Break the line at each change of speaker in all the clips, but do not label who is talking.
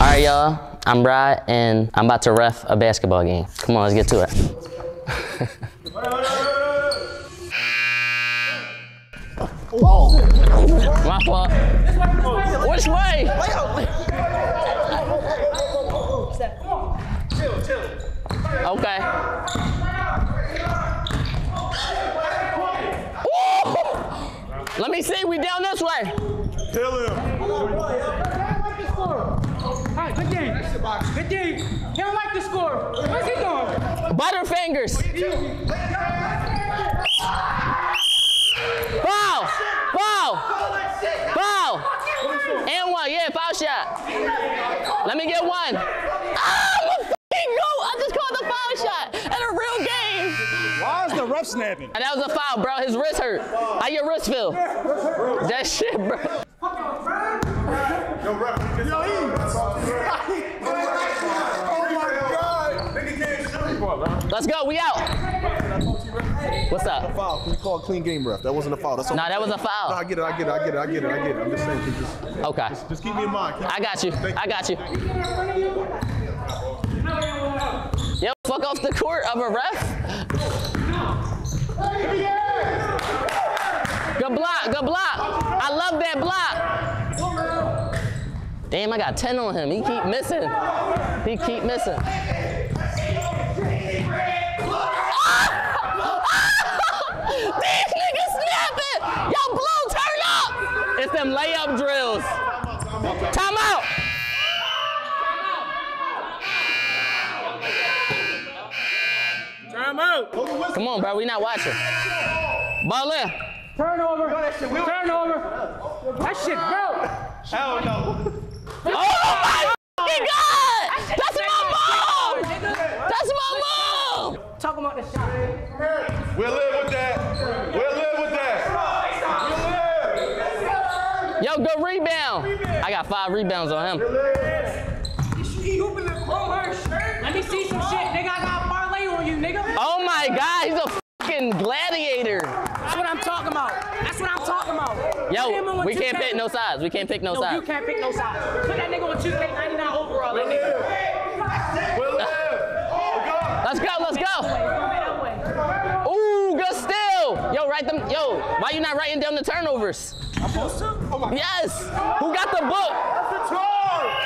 All right, y'all. I'm Brad, and I'm about to ref a basketball game. Come on, let's get to it. My fault. Which way? Okay. Let me see. We down this way.
Kill him.
Alright, good game. Good game. He don't like the score. What's he doing?
Butterfingers. Foul! Foul! Foul! And one, yeah, foul shot. Let me get one. Ah, I'm a. I just called the foul shot in a real game.
Why is the ref snapping?
And that was a foul, bro. His wrist hurt. How your wrist feel? That shit, bro.
Yo, ref,
Let's go. We out. What's up?
Foul. Can you call a clean game, ref? That wasn't a foul. That's all.
Nah, that was a
No,
foul.
I get it. I get it. I get it. I get it. I get it. I'm just saying. Just,
Okay.
just keep me in mind. Keep-
I got you. I got you. Yo, fuck off the court of a ref. Good block, good block. I love that block. Damn, I got 10 on him. He keep missing. He keep missing. These niggas snapping. Yo, Blue, turn up. It's them layup drills. Time out.
Time out.
Come on, bro. We not watching. Ball in.
Turnover. Turnover. That shit broke.
Hell no.
Oh my fucking God! That's my mom! That's my mom!
Talking about the shot.
We'll live with that. We'll live with that. We'll live.
Good rebound. I got five rebounds on him.
Let me see some shit, nigga. I got a parlay on you, nigga.
Oh my God, he's a fucking gladiator.
That's what I'm talking about. That's what I'm talking about.
Yo, we can't pick no sides. We can't pick no
No, you can't pick no sides. Put that nigga on 2K99 overall, that nigga.
We'll live.
Let's go, let's go.
It's gonna be that way.
Ooh, good steal. Yo, write them. Yo, why you not writing down the turnovers?
God.
Yes. Who got the book?
That's the charge.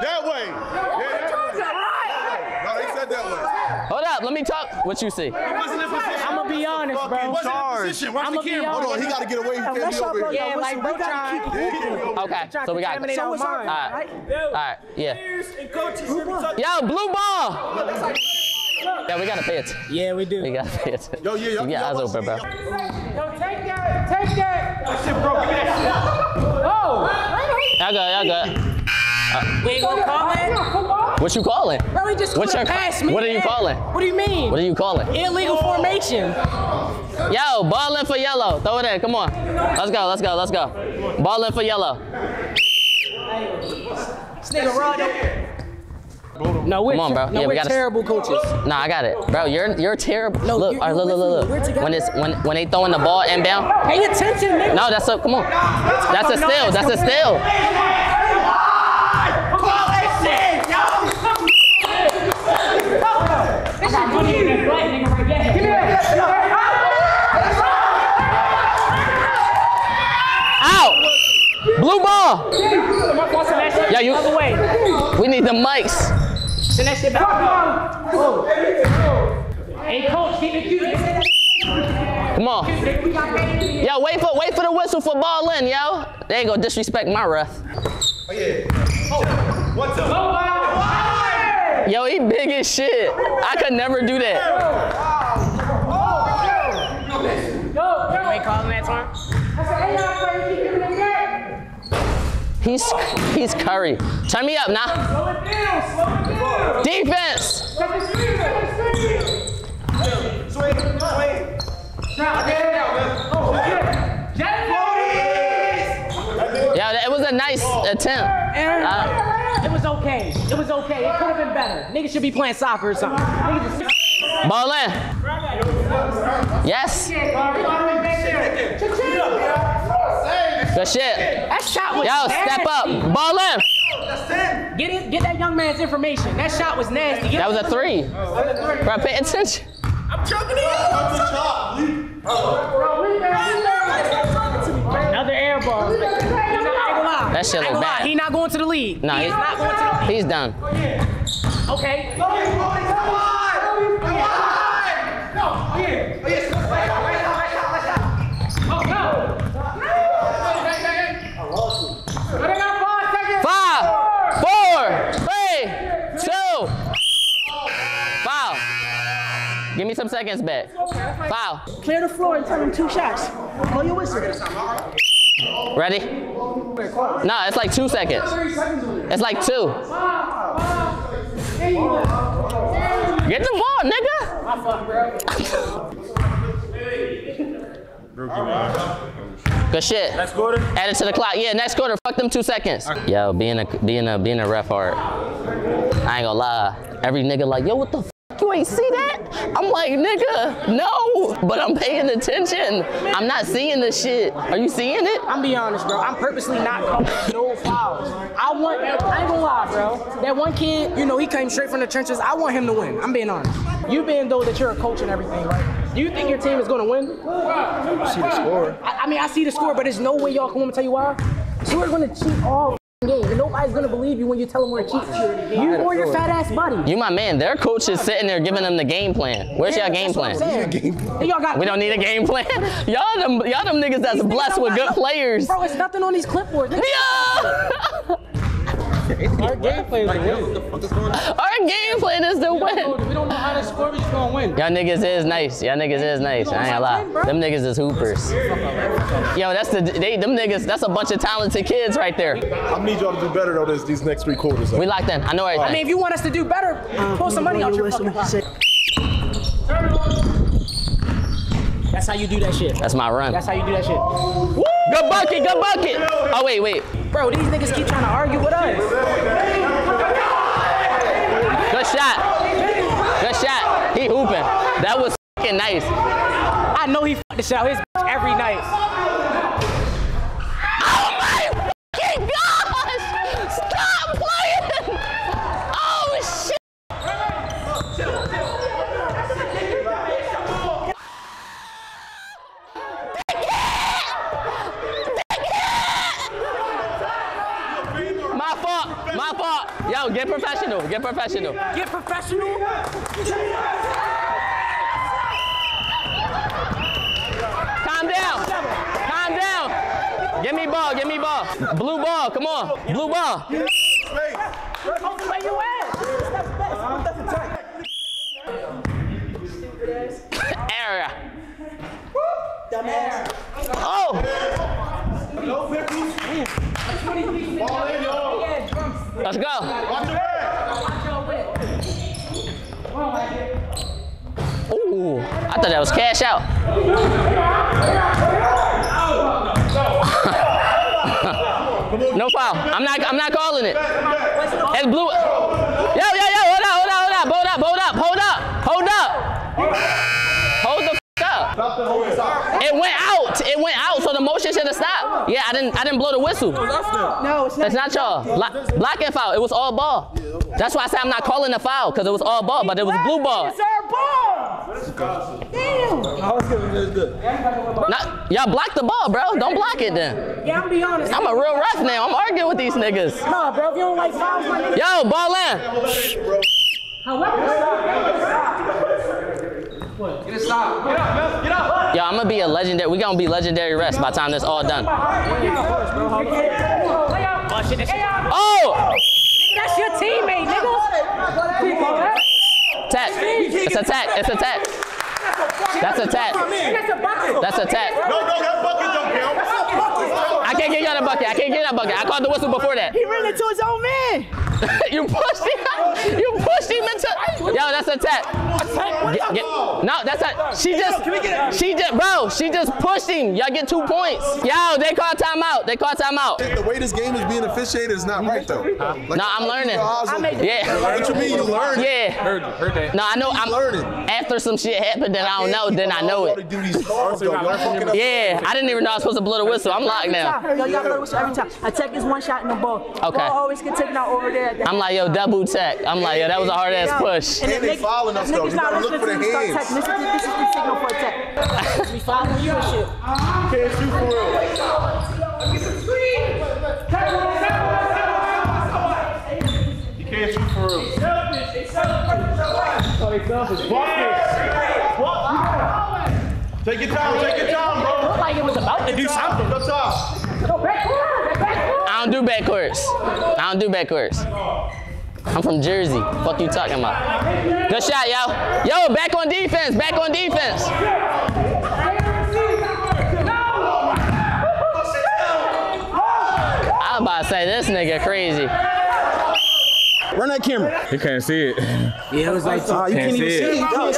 That way. Yeah, that way. No, they said that way.
Hold up, let me talk. What you see?
I'm gonna be honest, bro.
Fucking charge.
I'm gonna be
Hold on.
honest.
He got to get away. He can't be over here.
Yeah, like bro trying.
Okay, so we got.
contaminate our.
All right. All right. Yeah. Yo, blue ball. Yeah, we gotta pay it.
Yeah, we do.
We gotta pay it.
Yo, yeah, y'all-
You eyes open, bro.
Watch
Yo, take that. Take that. That shit broke. Oh.
Y'all good, y'all good.
We ain't gonna call it.
What you calling?
Bro, he just
What's your-
passed me.
what are you
man.
calling?
What do you mean?
What are you calling?
Illegal formation.
Yo, ball in for yellow. Throw it in. Come on. Let's go, let's go, let's go. Ball in for yellow.
This nigga Raud. No, we're,
Come on, bro.
no,
Yeah, we
we're
gotta-
terrible coaches.
Nah, I got it. Bro, you're you're terrible.
No,
look,
you-
all right, look,
you're
look, look,
with
look.
together.
When it's when when they throwing the ball inbound.
Pay attention, nigga.
No, that's a come on. That's a steal. That's a steal. Out. Blue ball. Yeah, you- We need the mics.
Send that shit back. Hey, coach, keep it cute.
Come on.
We got paid.
Yo, wait for wait for the whistle for ball in, yo. They ain't gonna disrespect my ref.
Oh, oh, what's up?
Yo, he big as shit. I could never do that.
You ain't calling that time?
He's he's Curry. Turn me up now. Defense. Yeah, it was a nice attempt. Uh,
It was okay. It was okay. It could have been better. Niggas should be playing soccer or something. Niggas just
ball in. Yes. Good shit.
that shot was
Yo, step up. Ball in.
Get it. Get that young man's information. That shot was nasty. Get
That was a three. Bro, pay attention.
Another air ball. He's not, I ain't gonna lie.
That shit
I ain't
look bad.
He not going to the league.
Nah,
He's
he-
not going to the league.
He's done.
Okay.
Five, four, three, two. Foul. Give me some seconds back. Foul.
Clear the floor and tell him two shots. Blow your whistle.
Ready? No, it's like two seconds. It's like two. Get the ball, nigga. Good shit. Next quarter. Add it to the clock. Yeah, next quarter. Fuck them two seconds. Yo, being a being a being a ref hard. I ain't gonna lie. Every nigga like, yo, what the. F- ain't see that? I'm like, nigga, no, but I'm paying attention. I'm not seeing the shit. Are you seeing it?
I'm be honest, bro. I'm purposely not calling no fouls. I want, I ain't gonna lie, bro. That one kid, you know, he came straight from the trenches. I want him to win. I'm being honest. You being though that you're a coach and everything, right? Do you think your team is gonna win?
I See the score.
I, I mean, I see the score, but there's no way y'all can win. Tell you why? So we're gonna cheat all game, and nobody's gonna believe you when you tell them we're cheating. You or your fat ass buddy.
You my man. Their coach is sitting there giving them the game plan. Where's your game
That's what I'm
plan?
Y'all got
We don't need a game plan. Y'all them, y'all them niggas that's
These
blessed
don't
with good
no-
players.
Bro, it's nothing on these clipboards. Nigga.
Yeah.
Our game plan is to win.
Our game plan is to win.
We don't know how to score. We just gonna win.
Y'all niggas is nice. Y'all niggas is nice. I ain't gonna lie. Them niggas is hoopers. Yo, that's the they them niggas. That's a bunch of talented kids right there.
I need y'all to do better though this, these next three quarters. Though.
We locked in. I know
I mean, if you want us to do better, pull some money
Blow
out
your
your
whistle.
fucking
Say-
pocket. That's how you do that shit.
That's my run.
That's how you do that shit. Woo!
Good bucket. Good bucket. Oh wait, wait.
Bro, these niggas keep trying to argue with us.
Good shot. Good shot. He hooping. That was fucking nice.
I know he fucked the shot his bitch every night.
Oh my fucking gosh! Stop playing! Oh shit! My fault. My fault. Yo, get professional. Get professional.
Get professional.
Calm down. Calm down. Give me ball. Give me ball. Blue ball. Come on. Blue ball.
Where you at?
Area. Oh. Let's go. Watch your whip. Ooh, I thought that was cash out. no foul. I'm not. I'm not calling it. It's blue. Yo, yo, yo. Hold up, hold up, hold up, hold up, hold up, hold up, hold up. Hold the f- up. It went out. It went out. So the motion should have stopped. Yeah, I didn't. I didn't blow the whistle.
No, it's not.
That's not y'all. Bla- Black and foul. It was all ball. That's why I said I'm not calling the foul because it was all ball, but it was blue ball.
It's our ball. Damn.
Not, y'all block the ball, bro. Don't block it then.
Yeah, I'm be honest.
I'm a real ref now. I'm arguing with these niggas.
Nah, bro, if you don't like fouls, my nigga.
Yo, ball in. Yo, I'm gonna be a legendary. We gonna be legendary refs by the time this all done.
Oh, shit, that shit. That's your teammate, nigga.
tap. It's a tap. It's a tap. That's a tap.
That's a bucket.
That's a tap.
No, no, that bucket don't count.
I can't get you on the bucket. I can't get that bucket. I called the whistle before that.
He ran into his own man.
you pushed him. You pushed him into. Yo, that's a tap. Get- get- no, that's a. She just. She just, bro. She just pushed him. Y'all get two points. Yo, they call timeout. They call timeout.
The way this game is being officiated is not right though. Like,
No, I'm learning.
I
made the-
Yeah.
What you mean you learn?
Yeah.
Heard, heard that.
No, I know. I'm
learning.
After some shit happened then I don't know, then I know it.
do these cards, though. Y'all fucking up.
Yeah, I didn't even know I was supposed to blow the whistle. I'm locked now.
Yo, you gotta blow every time. Attack is one shot in the ball.
Okay.
Ball always get taken out over there. at.
I'm like, yo, double tech. I'm like, yo, that was a hard ass push.
And
And they fouling us,
if
though.
niggas
You
not
gotta look for the
to you, start
hands.
texting. This is, this is the signal for attack. We following you and shit.
Can't shoot for real. You can't shoot for real. Take your time, take your time, bro.
It Looked like it was about to do something.
Up top.
I don't do backcourts. I don't do backcourts. I'm from Jersey. Fuck you talking about? Good shot, yo. Yo, back on defense. Back on defense. I'm about to say this nigga crazy.
Run that camera. You can't see it.
Yeah, it was like, oh,
you can't see it. You can't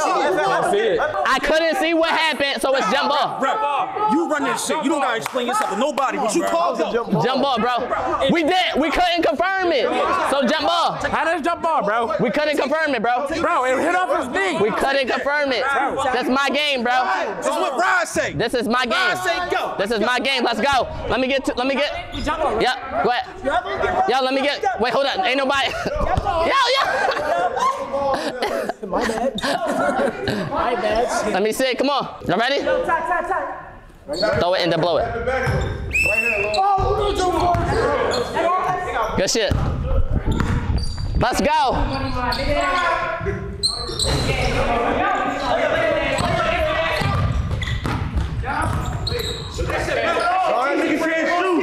see it.
I couldn't see what happened, so it's jump ball.
Rep, you run this shit. You don't gotta explain yourself to nobody. What you called though?
Jump ball, bro. We did. We couldn't confirm it. So jump ball.
How does jump ball, bro?
We couldn't confirm it, bro.
Bro, it hit off his knee.
We couldn't confirm it. That's my game, bro.
This is what Raud say.
This is my
Raud say
game.
go.
This is my game. Let's go. Let me get. To, let me get. Yeah. Go ahead. Yo, let me get. Wait, hold on. Ain't nobody. Yo, yo.
my bad. my bad.
Let me see. Come on. You ready?
Tight, tight, tight.
Throw it and then blow it. Good shit. Let's go.
That nigga can't shoot.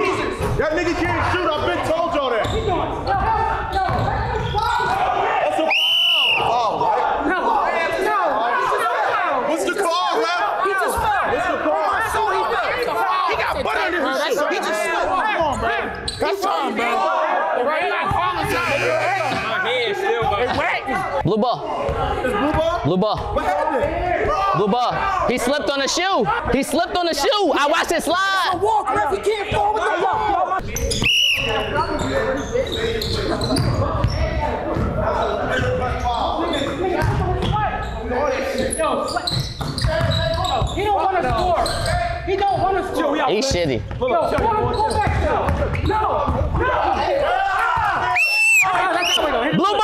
That nigga can't shoot. I've been told y'all that. That's a foul. Foul, right? What's the call, man?
He just fell.
What's the call?
He got butt under his shit. He just fell. Come on, bro.
That's fine, man.
My head still got
Blue ball.
Blue ball?
Blue ball.
What happened?
Blue. He slipped on the shoe. He slipped on the shoe. I watched it slide.
Walk, ref. He can't fall with the walk.
He don't want to score. He don't want to score.
He's shitty.
Yo, pull, pull back though. No, no. Ah! Ah, that's how we go. Hit it.
Blue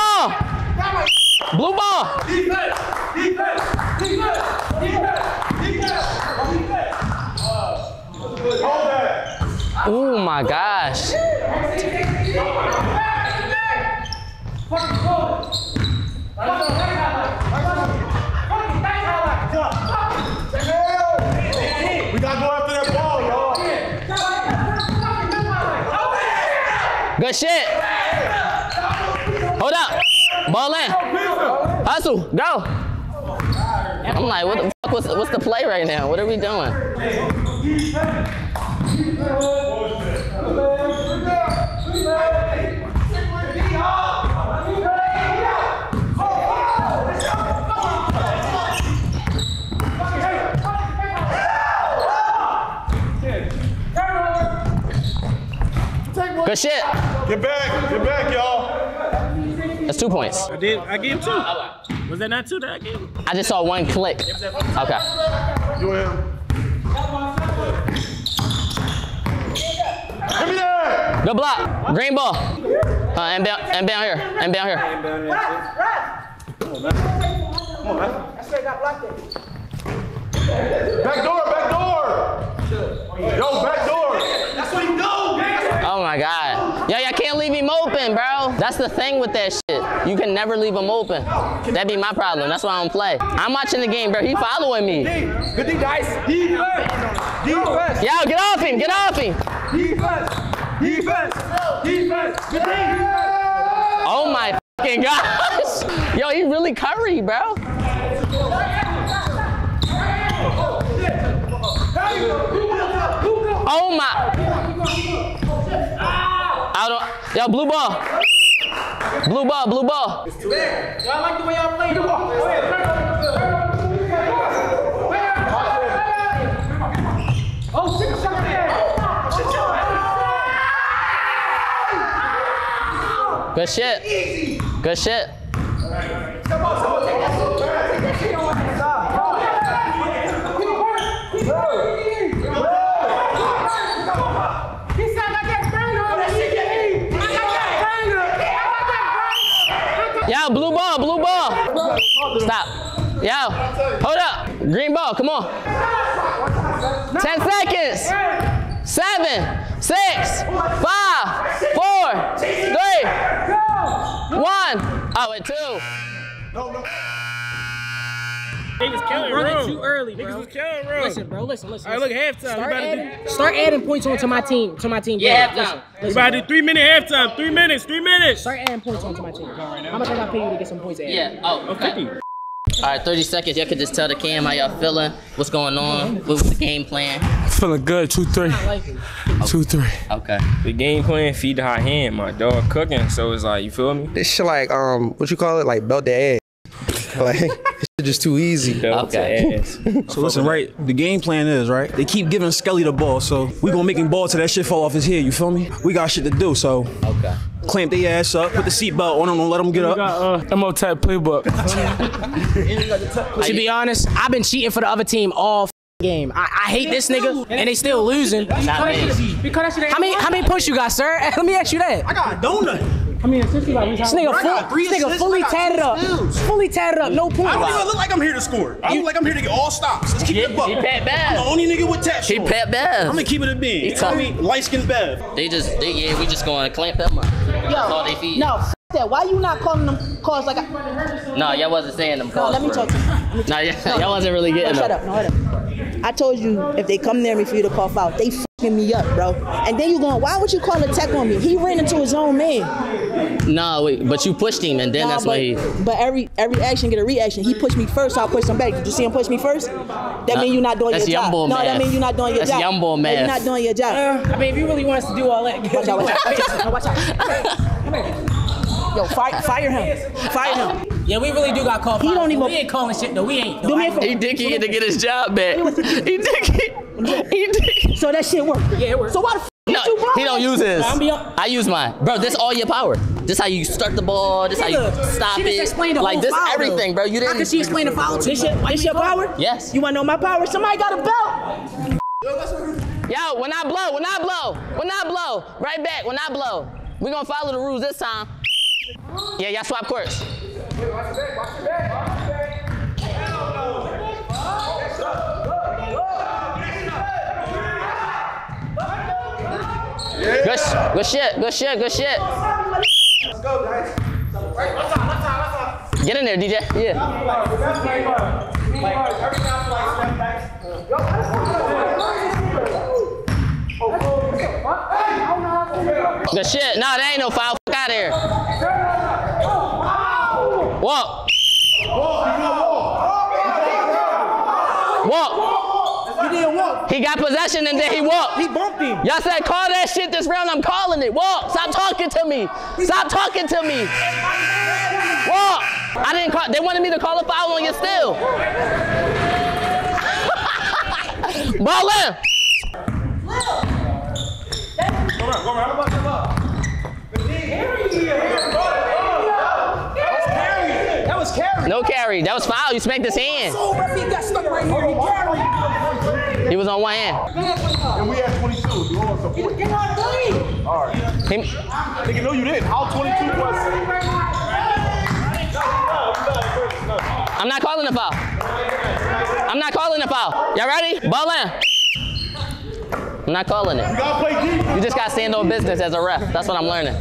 ball. Blue ball.
Hold that.
Oh my gosh.
We gotta go after that ball, y'all.
Good shit. Hold up. Ball in. Hustle. Go. I'm like, what the fuck? What's, what's the play right now? What are we doing? Good shit.
Get back. Get back, y'all.
That's two points.
I did. I gave two. Was that not two that I gave?
I just saw one click. Okay.
You him. Give me that.
Good block. Green ball. Uh, and down, and down here. And down here.
Back door, back door. Yo, back door. That's what he do.
Oh my God. Yo, y'all can't leave him open, bro. That's the thing with that shit. You can never leave him open. That'd be my problem. That's why I don't play. I'm watching the game, bro. He following me.
Good D, guys. Defense. Defense.
Yo, get off him. Get off him.
Defense. Defense. Defense. Good.
Oh my fucking gosh. Yo, he really curry, bro. Oh my. I don't. Yo, blue ball. Blue ball, blue ball.
I like the way y'all play. Oh, there.
Good shit. Good shit
banger. I got
Yo, hold up. Green ball, come on. 10 seconds. Seven, six, five, four, three, one. Oh, wait, two.
Niggas killing
Run it
room.
too early, bro.
Niggas was killing room.
Listen, bro. Listen, listen.
All right, look, halftime.
Start
about do-
adding, start adding points onto my team. To my team.
Yeah,
Listen,
halftime.
We
listen.
about to do three minute halftime. Three minutes. Three minutes.
Start adding points onto my team. How much I got to pay you to get some points added?
Yeah, oh, okay.
50.
All right, 30 seconds. Y'all could just tell the cam how y'all feeling, what's going on, what was the game plan.
Feeling good. Two three.
Likely.
Two three.
Okay.
The game plan feed the hot hand. My dog cooking, so it's like you feel me.
This shit like um, what you call it? Like belt the ass. like it's just too easy.
Belt
Okay.
So listen, right? The game plan is right. They keep giving Skelly the ball, so we gonna make him ball till that shit fall off his head. You feel me? We got shit to do, so
Okay.
clamp their ass up, put the seatbelt on them, don't let them get up.
Uh, MO-Type playbook.
To be honest, I've been cheating for the other team all f- game. I, I hate this nigga, and they still losing. How many how many points you got, sir? Let me ask you that.
I got a donut.
This nigga,
I got
full,
three
this nigga
assists,
fully
I got
tatted
two
up.
steals.
Fully tatted up, no point.
I don't even look like I'm here to score. I look like I'm here to get all stops. Let's keep
He,
it buck.
he pet
I'm the only nigga with tats.
He
Pat
pet
I'm gonna keep it a bean. You
tough.
feel me? Light skinned Bev.
They just, they, yeah, we just going to clamp them up. That's all they feed.
No, that. Why you not calling them calls like I?
No, y'all wasn't saying them
No,
calls.
let me
bro.
talk to you. Let me
No, y'all, y'all wasn't really
No,
getting
shut up. No, hold up. I told you if they come near me for you to call foul, they fucking me up, bro. And then you going, why would you call a tech on me? He ran into his own man.
No, wait, but you pushed him, and then
Nah,
that's
but,
when he.
but every every action get a reaction. He pushed me first, so I pushed him back. Did you see him push me first? That mean you're not doing your job.
boy
no, that
math.
mean you're not doing your
That's
job.
young boy
No, You're not doing your job.
Uh, I mean, if you really want us to do all that,
Watch out, watch out, watch out. No, watch out. Yo, fire, fire him. Fire him.
yeah, we really do got called.
He don't even-
We ain't calling shit though. We ain't.
Do me a favor.
He think he get to get his job back. He think he, he think.
So that shit work.
Yeah, it works.
So why the f-
No,
you bro?
he don't use his.
I'm be hon-
I use mine, bro. This all your power. This how you start the ball. This how you
Nigga,
stop
she just
it.
explained the
Like this
foul,
everything, bro. You didn't.
could she explain the foul to
This
me?
your,
Why
this
we
your power?
Yes.
You wanna know my power? Somebody got a belt.
Yo, when I blow, when I blow, when I blow, right back, when I blow. We gonna follow the rules this time. Yeah, y'all swap courts. Good, good shit, good shit, good shit. Get in there, DJ. Yeah. Good shit. No, that ain't no foul. Fuck out of here. Walk. Walk. He got possession and then he walked.
He bumped him.
Y'all said call that shit this round. I'm calling it. Walk. Stop talking to me. Stop talking to me. Walk. I didn't call. They wanted me to call a foul on you still. Ball in.
That was carry.
No carry. That was foul. You smacked his hand.
Oh, referee got stuck right here. He carried.
He was on one hand.
And we had 22. You want some points? All right.
He-
Nigga, no, you didn't. How 22 was?
I'm not calling a foul. I'm not calling a foul. Y'all ready? Ball in. I'm not calling it.
You gotta play deep.
You just gotta stand on business as a ref. That's what I'm learning.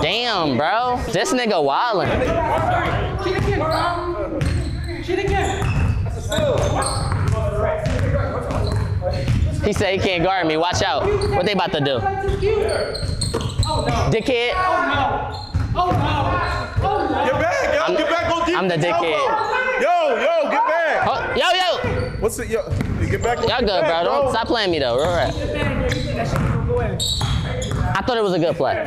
Damn, bro. This nigga wildin'. He said he can't guard me. Watch out. What they about to do? Dickhead.
Get back, yo. get back on deep.
I'm the dickhead.
Yo, yo, get back.
Oh, yo, yo.
What's it, yo? Get back.
Y'all good,
back,
bro. Don't stop playing me though. All right. I thought it was a good play. Ew!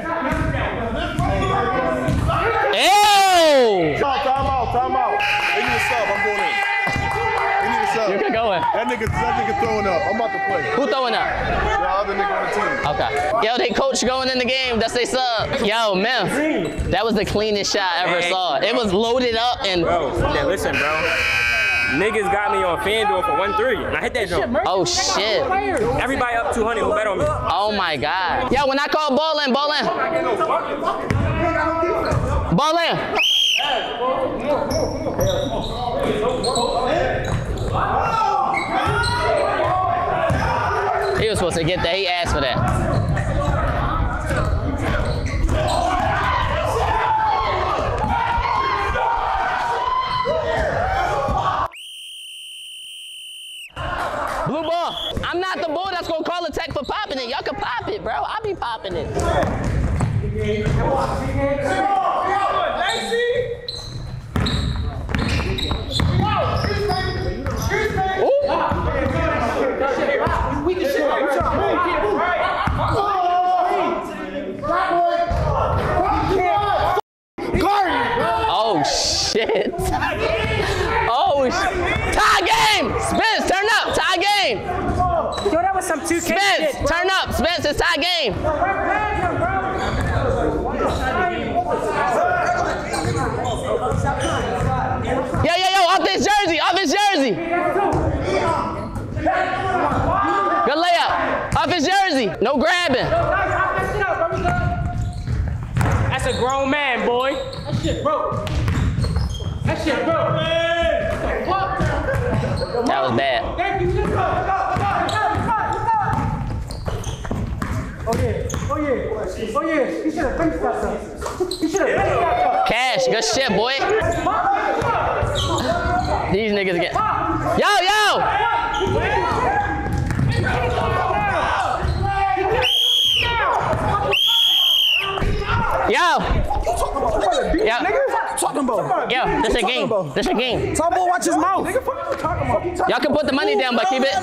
Time out, time out, time out. They need a sub. I'm going in. They need a sub.
You can go in.
That nigga, that nigga throwing up. I'm about to play.
Who throwing up?
The other nigga on the team.
Okay. Yo, they coach going in the game. That's they sub. Yo, Memphis. That was the cleanest shot I ever saw. It was loaded up and.
Bro, yeah, listen, bro niggas got me on FanDuel for one three. And I hit that jump.
Oh shit.
Everybody up 200 who bet on me.
Oh my god. Yo, when I call Bolin, Bolin, Bolin. He was supposed to get that. He asked for that. Popping it. Oh shit. Oh sh- tie game. Spence, turn up. Tie game.
Yo, that was some 2K
Spence,
shit, bro.
turn up. Spence, it's tie game. Yo, yo, yo, off this jersey, off this jersey. Good layup. Off his jersey. No grabbing.
That's a grown man, boy. That shit broke. That shit broke.
That was bad.
Thank you. Let's go. Let's go. Let's go. Let's go. Oh yeah. Oh yeah. Oh. He should have finished that stuff. He should have finished that stuff.
Cash, good shit, boy. These niggas get. Yo, yo! Yo! Yo!
Talking about.
Yo, this a game. This a game.
Talk about watch his mouth.
Y'all can put the money down, but keep it.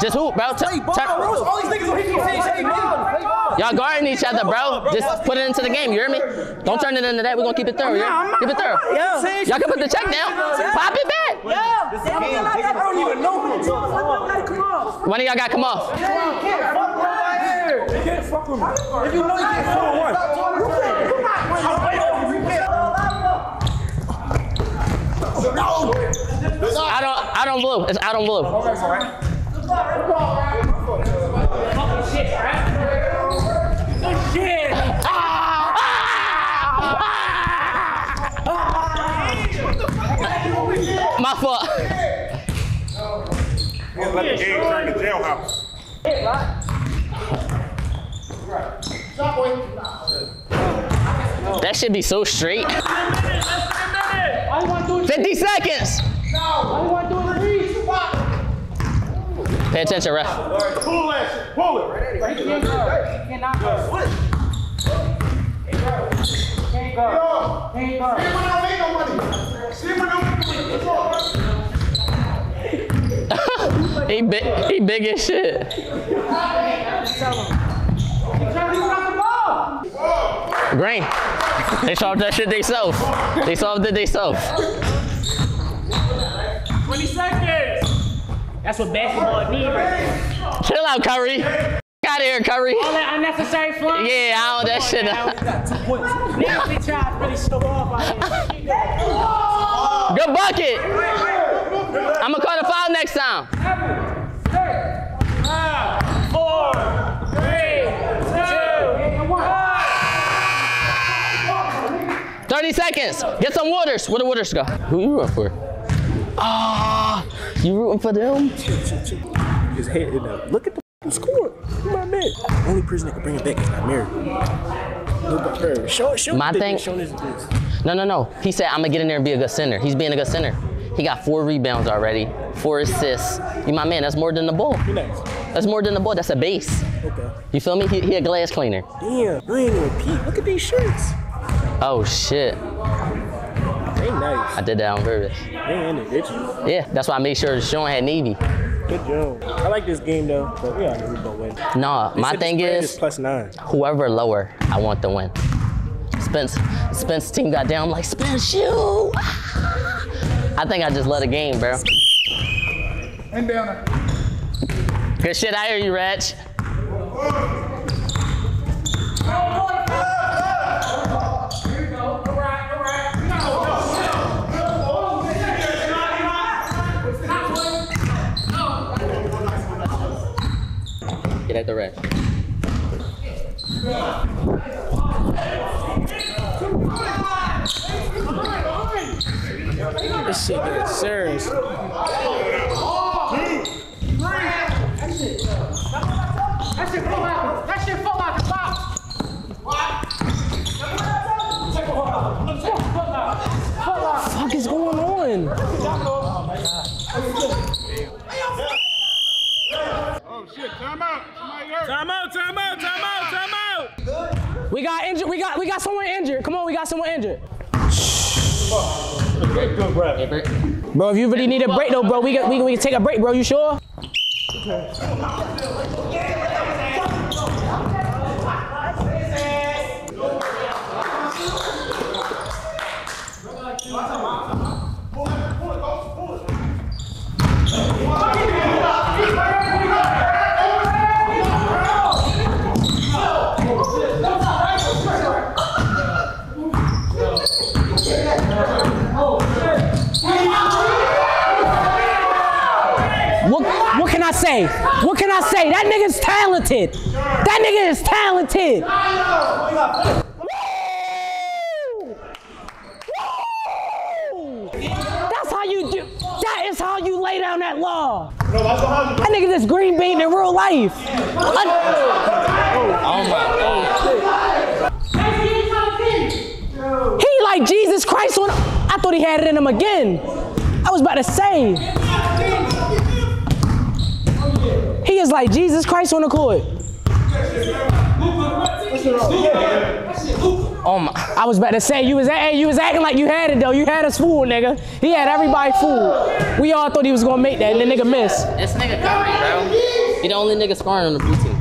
Just hoop, bro. T- t-
All these niggas on his team say ball.
Y'all guarding each other, bro. Just put it into the game. You hear me? Don't turn it into that. We're gonna keep it thorough. You hear me? Keep it thorough. Y'all can put the check down. Pop it back.
I don't even know who. Come on.
One of y'all got come off.
You can't fuck with me. If you know you can't fuck with one.
Out on, out on blue. It's out on blue. My fault.
Let the game turn to jailhouse.
That should be so straight. 50 seconds. No, I want to do it at least. Pay attention, ref.
Pull that shit. Pull it.
He big, he big as shit. Green. They solved that shit themselves. They solved it themselves.
20 seconds. That's what basketball needs.
Chill out, Curry. Get out of here, Curry.
All that unnecessary fun.
Yeah, I don't that shit.
Niggas be trying to really show off.
Good bucket. I'm gonna call the foul next time.
Four, three, two, one.
30 seconds. Get some waters. Where the waters go? Who you rooting for? Ah, you rooting for them?
His head in there. Look at the score. Who my man? Only person that can bring it back is not married. Nobody. Show, show
My thing-
Show this this.
No, no, no. He said, I'm gonna get in there and be a good center. He's being a good center. He got four rebounds already, four assists. You my man, that's more than the ball. That's more than the ball. That's a base.
Okay.
You feel me? He, he a glass cleaner.
Damn, you ain't even peep. Look at these shirts.
Oh shit.
They nice.
I did that on purpose.
They in it, did you?
Yeah, that's why I made sure Sean had Navy.
Good job. I like this game though, but we already gonna win.
Nah,
They
my thing
spread
is,
plus nine.
whoever lower, I want to win. Spence, Spence team got down. I'm like, Spence, you. I think I just love the game, bro.
And down.
Good shit, I hear you, Ratch. Get at the rest.
This shit serious.
That shit, that shit, that shit,
We got someone injured. Come on, we got someone injured. Bro, if you really need a break though, bro, we can we, can- we can take a break, bro. You sure? What what can I say? What can I say? That nigga's talented. That nigga is talented. That's how you do. That is how you lay down that law. That nigga just green bean in real life.
Oh my.
He like Jesus Christ on. I thought he had it in him again. I was about to say. Is like Jesus Christ on the court.
Oh my.
I was about to say you was hey, you was acting like you had it though. You had us fooled, nigga. He had everybody fooled. We all thought he was gonna make that, and the nigga missed.
This nigga Curry, bro. He the only nigga scoring on the blue team.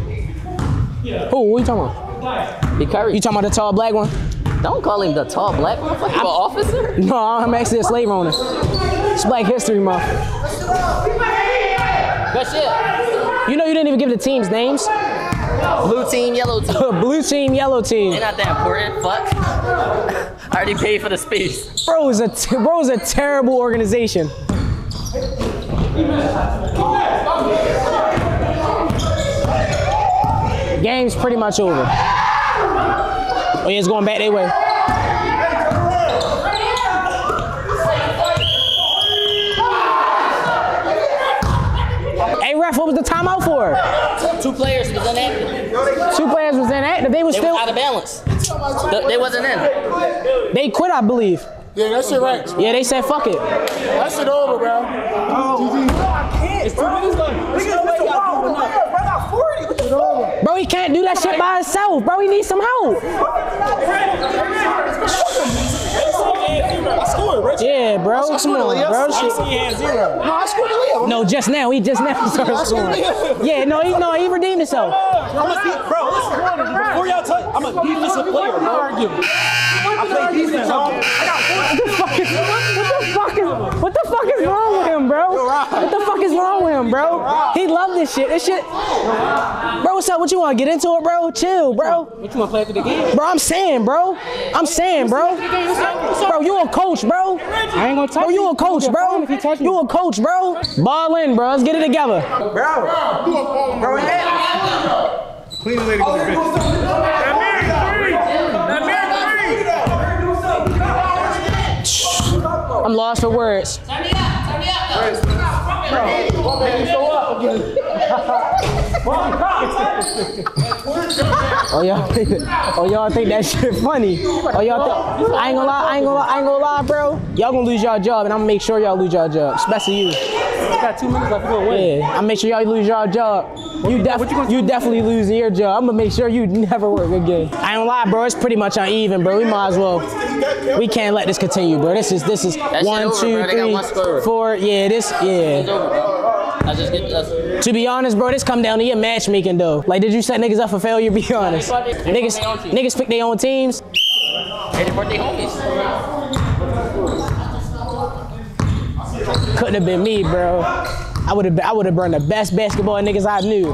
Who? What you talking about?
Be Curry.
You talking about the tall black one?
Don't call him the tall black one. Fuck you, an officer?
No, I'm actually a slave owner. It's Black History Month.
Good shit.
You know you didn't even give the teams names.
Blue team, yellow team.
Blue team, yellow team.
They're not that important. Fuck. I already paid for the space.
Bro is a t- bro is a terrible organization. Game's pretty much over. Oh yeah, it's going back their way. Hey ref, what was the timeout for?
Two players was inactive.
Two players was inactive. They was
They
still
was out of balance. Th- They wasn't in.
they quit, I believe.
Yeah, that shit right.
Yeah, they said fuck it.
That shit over, bro. gg no i can't It's two minutes left.
Bro, he can't do that shit by himself. Bro, he needs some help.
I.
Yeah, bro.
I
Come
scored,
on, bro.
I
Shit.
No, I scored Elias.
No, just now. He just now started scoring. Yeah, no, he no, he redeemed himself.
I'm a bro. Listen, before y'all touch, I'm a defensive player, bro. I play defense.
What the fuck is what the fuck is what the fuck is wrong with him, bro? What the fuck is wrong with him, bro? He love this shit. This shit. Bro, what's up? What you want to get into it, bro? Chill, bro.
What you want to play after the game?
Bro, I'm saying, bro. I'm saying, bro. Bro, you a coach, bro.
I ain't gonna touch
Bro, you a coach, bro.
If he.
You a coach, bro. Ball in, bro. Let's get it together.
Clean lady with the bitch.
I'm lost for words. Oh y'all, oh y'all think that shit funny? Oh y'all think? I ain't gonna lie, I ain't gonna lie, I ain't gonna lie, bro. Y'all gonna lose y'all job, and I'm gonna make sure y'all lose y'all job, especially you.
We got two minutes left. We're gonna win.
Yeah, I'm make sure y'all lose y'all job. You def- you definitely losing your job. I'm gonna make sure you never work again. I ain't gonna lie, bro. It's pretty much uneven, bro. We might as well. We can't let this continue, bro. This is this is
shit
one,
over,
two,
bro. They got
three,
one scorer.
four. Yeah, this yeah.
over, bro. I just get
To be honest, bro, this come down to your matchmaking though. Like, did you set niggas up for failure? Be honest. Niggas, niggas pick their own teams.
Hey, birthday homies.
Couldn't have been me, bro. I would have I would have burned the best basketball niggas I knew.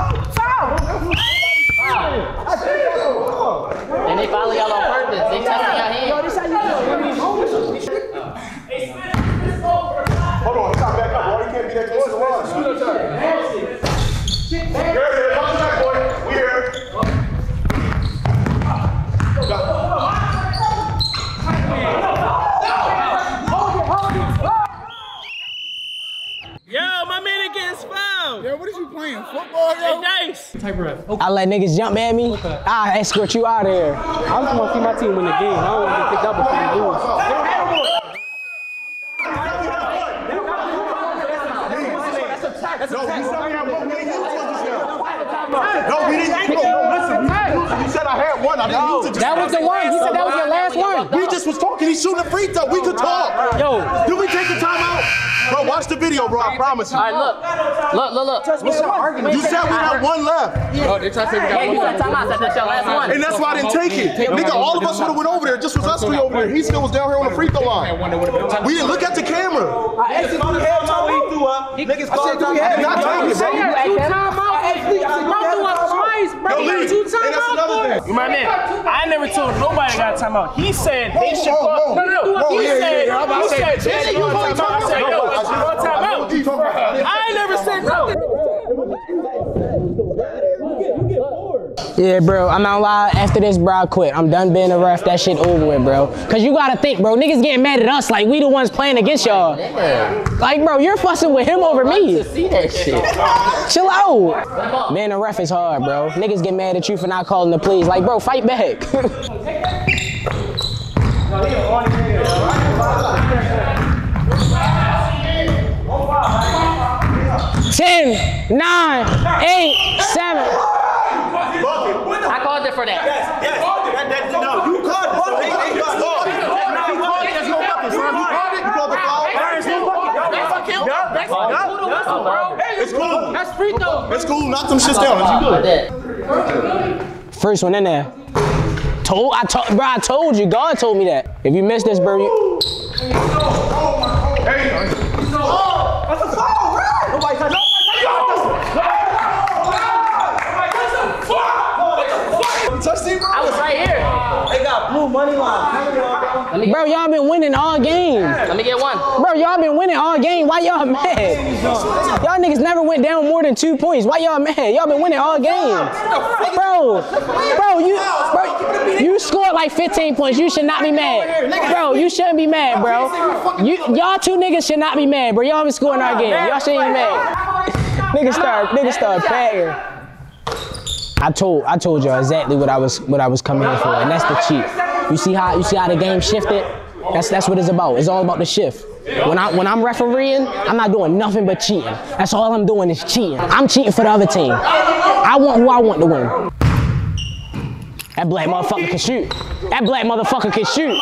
And
they follow y'all on purpose. They testing your hand.
Hold on, stop back up, boy. You can't be that close to the line. Here, here, come back, boy. We here.
Yo, my man against foul.
Yo, what is you playing? Football, yo?
Hey, Dice.
I let niggas jump at me. I escort you out of here.
I just want to see my team win the game. I don't want to get picked up before we lose.
No, you said we had one win. You told us now. No, we didn't. No, no, listen. You, you said I had one. I didn't use it. just
That was the one. He said that was your last one.
We was talking. He's shooting a free throw. We could talk.
Yo.
Do we take the time out? Bro, watch the video, bro. I promise you.
All right, look. Look, look, look. What's your argument?
You said we got one left.
Hey, you said timeout. Said that's your last one.
And that's why I didn't take it. Nigga, all of us would have went over there. Just was us three over there. He still was down here on the free throw line. We didn't look at the camera.
I asked if we had time he threw up. Niggas called time
I did not take it, bro. Yo, Lee, and that's another thing.
You my man. I never told nobody got timeout. He said they should
whoa,
call. No, no, no.
whoa,
He
yeah, yeah,
said,
yeah, I'm about
he
to say,
said,
Jay,
they
you
should
want
call
timeout?
timeout. I said,
No,
no,
I
it's
said-
call
I know what you talking about.
timeout. I ain't never said no.
Yeah, bro. I'm not lying. After this, bro, I quit. I'm done being a ref. That shit over with, bro. Cause you gotta think, bro. Niggas getting mad at us like we the ones playing against y'all. Like, bro, you're fussing with him over me.
See that shit.
Chill out. Being a ref is hard, bro. Niggas get mad at you for not calling the police. Like, bro, fight back. Ten, nine, eight, seven.
I called it for that.
No, you called it. So they, they got called. If you called it, there's no bucket, son. You called it, you called the foul. It's cool.
That's free throw.
It's cool. Knock them shits down. You good.
First one in there. Told I told bro, I told you. God told me that. If you miss this, bro, you.
I was right here.
They got blue money line.
Bro, y'all been winning all game.
Let me get one.
Bro, y'all been winning all game. Why y'all mad? Y'all niggas never went down more than two points. Why y'all mad? Y'all been winning all game. Bro, bro, you bro, you scored like 15 points. You should not be mad. Bro, you shouldn't be mad, bro. You y'all two niggas should not be mad, bro. Y'all been scoring our game. Y'all shouldn't be mad. Niggas start niggas start packing. I told I told y'all exactly what I was what I was coming in for, and that's the cheat. You see how you see how the game shifted? That's that's what it's about. It's all about the shift. When I when I'm refereeing, I'm not doing nothing but cheating. That's all I'm doing is cheating. I'm cheating for the other team. I want who I want to win. That black motherfucker can shoot. That black motherfucker can shoot.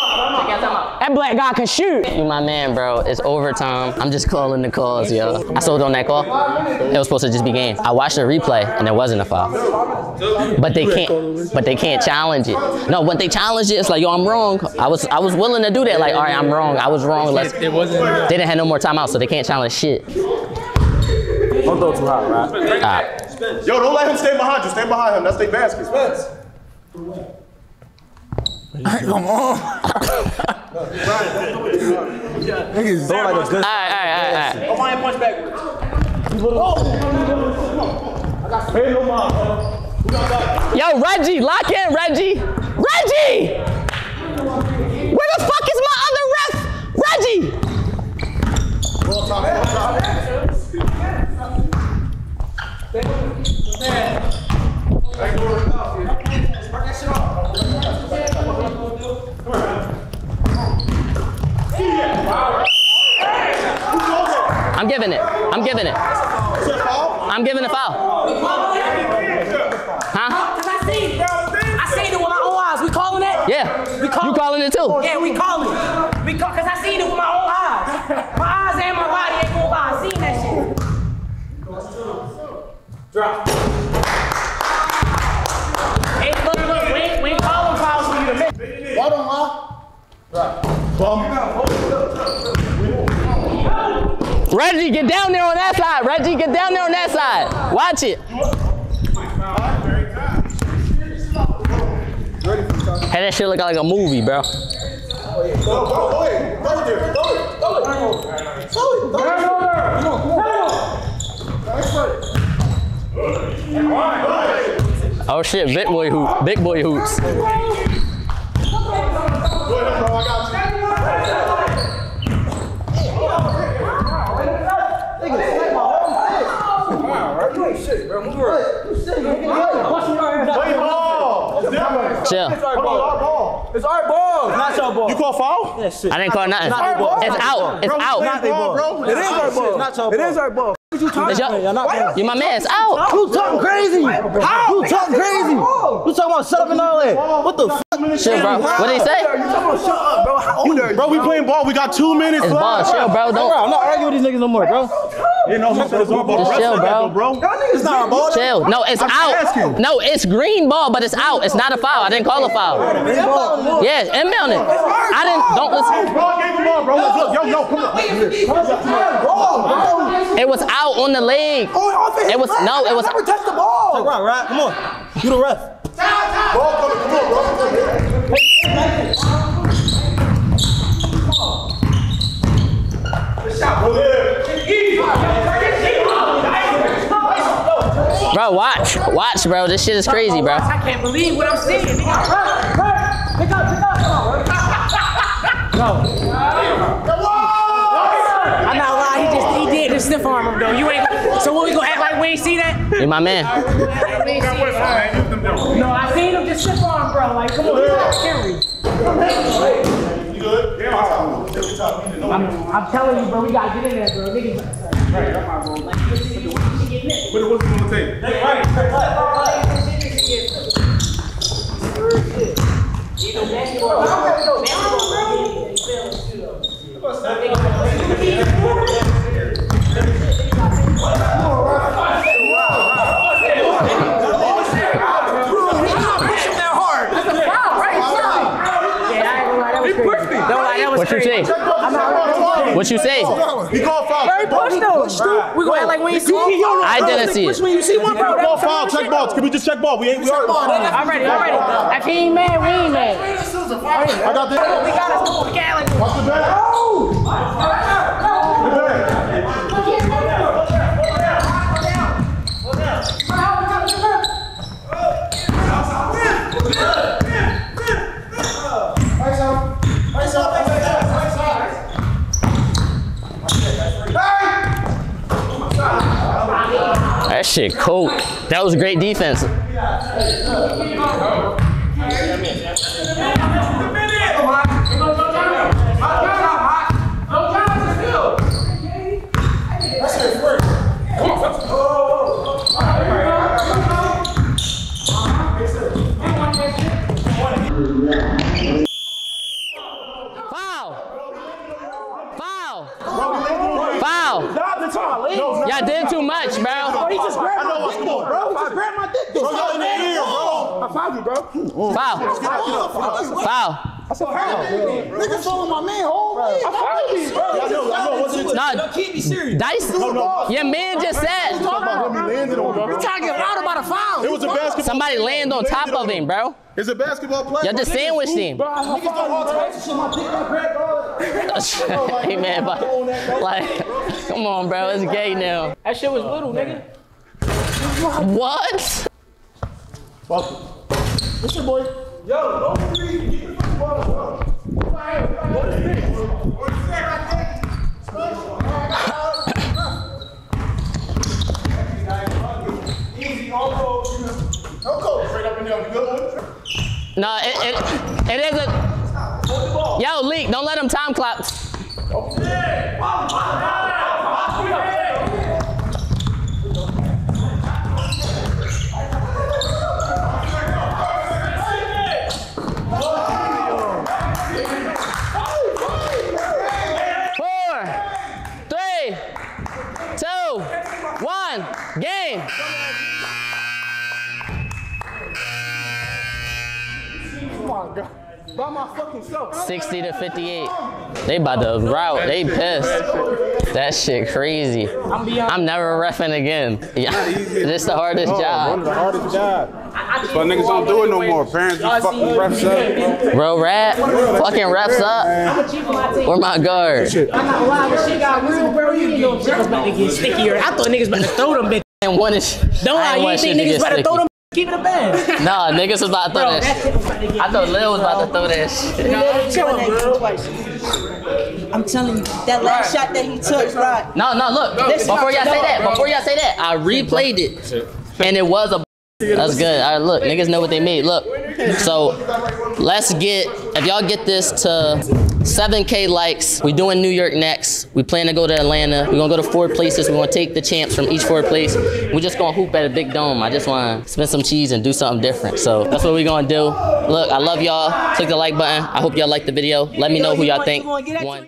That black guy can shoot.
You my man, bro. It's overtime. I'm just calling the calls, yo. I sold on that call. It was supposed to just be game. I watched the replay and it wasn't a foul. But they can't. But they can't challenge it. No, when they challenge it, it's like, yo, I'm wrong. I was I was willing to do that. Like, all right, I'm wrong. I was wrong. Let's.
It wasn't.
They didn't have no more timeouts, so they can't challenge shit.
Don't throw too hot, right?
Yo, don't let him stay behind you. Stay behind him. That's their basket.
Come on. Niggas throw like a good.
All right, all right, all right, all right.
Oh, Hawaiian punch back.
Yo, Reggie, lock in, Reggie. Reggie! Where the fuck is my other ref? Reggie! I'm giving it. I'm giving it. I'm giving a foul. Huh?
Cause I seen. I seen it with my own eyes. We calling it?
Yeah.
We call
You calling it too?
Yeah, we calling it. We call, cause I seen it with my own eyes. My eyes and my body ain't gonna lie. I seen that shit. Drop. Hey, look, look, we ain't, we calling fouls for you to miss.
Why don't I?
Reggie, get down there on that side. Reggie, get down there on that side. Watch it. Hey, that shit look like a movie, bro. Oh shit, big boy hoop, big boy hoops.
Go ahead, bro. I got you. Play ball. It's different.
Chill.
Hold on, our ball.
It's our ball. Not your ball.
You call foul?
I didn't call nothing. It's out. It's
Bro,
out.
not they ball, bro.
It is our ball. Not your
It is our ball.
It's your, you my man. It's out.
You talking crazy? How? You talking crazy? You talking about shut up and all that? What the fuck?
Chill, bro. What did he say?
You talking about shut up, bro? How old are you?
Bro, we playing ball. We got two minutes
It's ball.
left.
Chill, bro.
Bro,
Don't
I'm not arguing with these niggas no more, bro.
You know, he it's our ball.
Just chill,
of
bro.
though, bro.
It's not our ball.
chill. No, it's out.
asking.
No, it's green ball, but it's out. It's not a foul. I didn't call a foul. Yeah, inbound it. I didn't. Don't listen.
Bro, gave him ball, bro. Look, yo, yo, come on.
It was out on the leg. It was no. It was.
Never touched the ball. Right, right. Come on. You the ref.
Ball coming. Come on, bro. Go there.
Bro, watch, watch, bro. This shit is crazy, bro.
I can't believe what I'm seeing. Nigga, run, run. Pick up, pick up. Come on, bro. I'm not lying. He just he did the stiff arm him though. You ain't. So what we gonna act like we ain't see that?
You my man.
We ain't see it. No, I seen him just stiff arm, bro. Like, come on, you got Henry.
You good? Yeah, I'm Take your. You know
I'm, I'm telling you, bro. We gotta get in there, bro. Niggas. Right, that's in.
What what's on the tape?
Yeah, I ain't gonna lie. That was crazy. Don't lie. That was
What you say? What you say?
He called foul.
Very push though. We gonna act like we ain't see it.
I didn't see it.
when you see one, bro.
Call foul. Check ball. Can we just check ball? We ain't. We are.
I'm ready. I'm ready. If he ain't mad, we ain't mad.
I got this.
We got us. We got like.
Watch the back.
That shit. That was a great defense. Foul! Foul! Foul! Y'all did too much, bro.
He just grabbed
I know
my
what's
dick,
going
bro. He just grabbed my dick.
Bro, y'all in the ear, bro.
I found you, bro.
Foul. Foul.
Niggas following my man, whole I found you, bro.
I know, I know. What's it?
No,
Keep me serious.
Dice. Your man just said
Talk about him. He landed on, bro.
Trying to get loud about a foul.
It was a basketball.
somebody land on top of him, bro.
It's a basketball play.
Y'all
bro.
just
Niggas
sandwiched
hoop.
him.
Niggas do all types of shit. My dick got cracked, bro.
hey man, but like, come on, bro, it's gay now.
That shit was little, nigga.
What?
Fuck. What's your boy? Yo, no three. Get the fucking ball. Easy, all go. No go. Straight up and down. Good one?
No, it, it, it is a. Yo, leak, don't let him time clock.
Come on, girl. By my fucking self.
60 to 58. They about to route. They pissed. That shit crazy.
I'm
never refing again. Yeah, this the hardest
One of
job.
the hardest jobs. That's why niggas don't do it no more. Parents just fucking refs up.
Bro, rap, fucking reps up.
I'm a chief of my team.
Where my guard?
I'm not lying, when shit got real, bro. You didn't know about to get stickier. I thought niggas about to throw them bitches.
And one is.
Don't lie, you ain't think niggas
get
about to throw them Keep it a band.
Nah, niggas was about to throw
Bro,
that
that
shit.
shit was about to get
I thought Lil was about to throw that shit.
Chill twice. I'm telling you, that last shot that he took, right?
No, no, look. Before y'all say that, before y'all say that, I replayed it. And it was a. That's good. All right, look, niggas know what they made. Look. So let's get, if y'all get this to 7K likes, we doing New York next. We plan to go to Atlanta. We're gonna go to four places. We're gonna take the champs from each four place. we just gonna hoop at a big dome. I just wanna spin some cheese and do something different. So that's what we gonna do. Look, I love y'all. Click the like button. I hope y'all like the video. Let me know who y'all think won.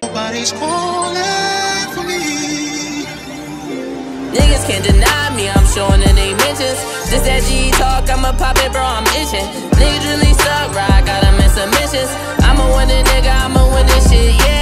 Niggas can't deny me, I'm showing in they mentions. Just that G talk, I'ma pop it, bro, I'm itching. Niggas really suck, right? I got them in submissions. I'ma win winning nigga, I'ma win this shit, yeah.